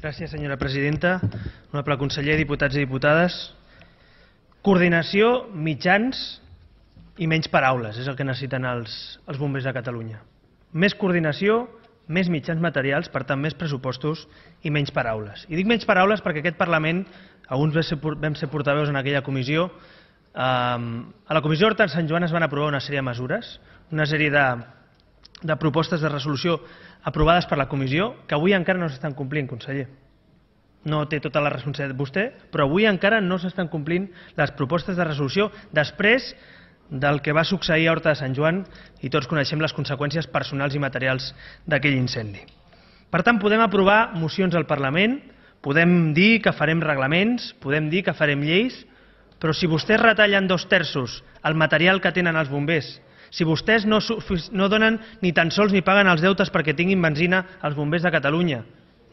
Gràcies, senyora presidenta. Honorable conseller, diputats i diputades. Coordinació, mitjans i menys paraules és el que necessiten els, els bombers de Catalunya. Més coordinació, més mitjans materials, per tant, més pressupostos i menys paraules. I dic menys paraules perquè aquest Parlament, alguns vam ser, portaveus en aquella comissió, eh, a la comissió Horta Sant Joan es van aprovar una sèrie de mesures, una sèrie de, de propostes de resolució aprovades per la comissió que avui encara no s'estan complint, conseller. No té tota la responsabilitat vostè, però avui encara no s'estan complint les propostes de resolució després del que va succeir a Horta de Sant Joan i tots coneixem les conseqüències personals i materials d'aquell incendi. Per tant, podem aprovar mocions al Parlament, podem dir que farem reglaments, podem dir que farem lleis, però si vostès retallen dos terços el material que tenen els bombers si vostès no, no donen ni tan sols ni paguen els deutes perquè tinguin benzina als bombers de Catalunya,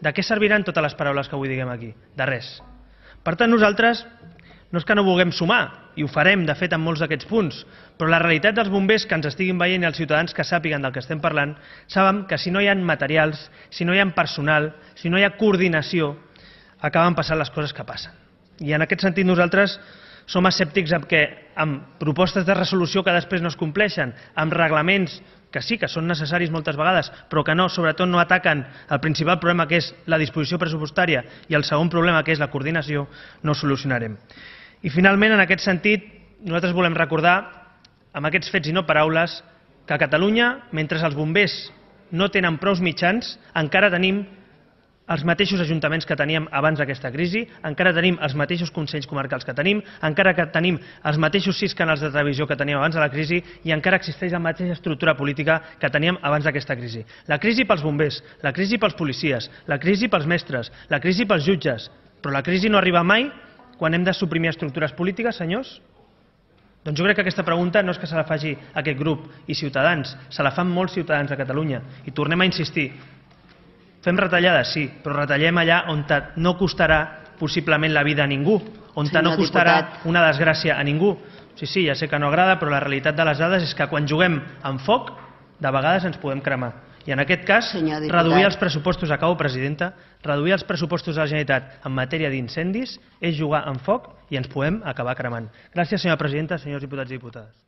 de què serviran totes les paraules que avui diguem aquí? De res. Per tant, nosaltres no és que no vulguem sumar, i ho farem, de fet, en molts d'aquests punts, però la realitat dels bombers que ens estiguin veient i els ciutadans que sàpiguen del que estem parlant, saben que si no hi ha materials, si no hi ha personal, si no hi ha coordinació, acaben passant les coses que passen. I en aquest sentit nosaltres som escèptics amb que amb propostes de resolució que després no es compleixen, amb reglaments que sí que són necessaris moltes vegades, però que no, sobretot no ataquen el principal problema que és la disposició pressupostària i el segon problema que és la coordinació, no solucionarem. I finalment, en aquest sentit, nosaltres volem recordar, amb aquests fets i no paraules, que a Catalunya, mentre els bombers no tenen prous mitjans, encara tenim els mateixos ajuntaments que teníem abans d'aquesta crisi, encara tenim els mateixos consells comarcals que tenim, encara que tenim els mateixos sis canals de televisió que teníem abans de la crisi i encara existeix la mateixa estructura política que teníem abans d'aquesta crisi. La crisi pels bombers, la crisi pels policies, la crisi pels mestres, la crisi pels jutges, però la crisi no arriba mai quan hem de suprimir estructures polítiques, senyors? Doncs jo crec que aquesta pregunta no és que se la faci aquest grup i Ciutadans, se la fan molts ciutadans de Catalunya. I tornem a insistir, Fem retallades, sí, però retallem allà on no costarà possiblement la vida a ningú, on no costarà diputat. una desgràcia a ningú. Sí, sí, ja sé que no agrada, però la realitat de les dades és que quan juguem amb foc, de vegades ens podem cremar. I en aquest cas, reduir els pressupostos, acabo, presidenta, reduir els pressupostos de la Generalitat en matèria d'incendis és jugar amb foc i ens podem acabar cremant. Gràcies, senyora presidenta, senyors diputats i diputades.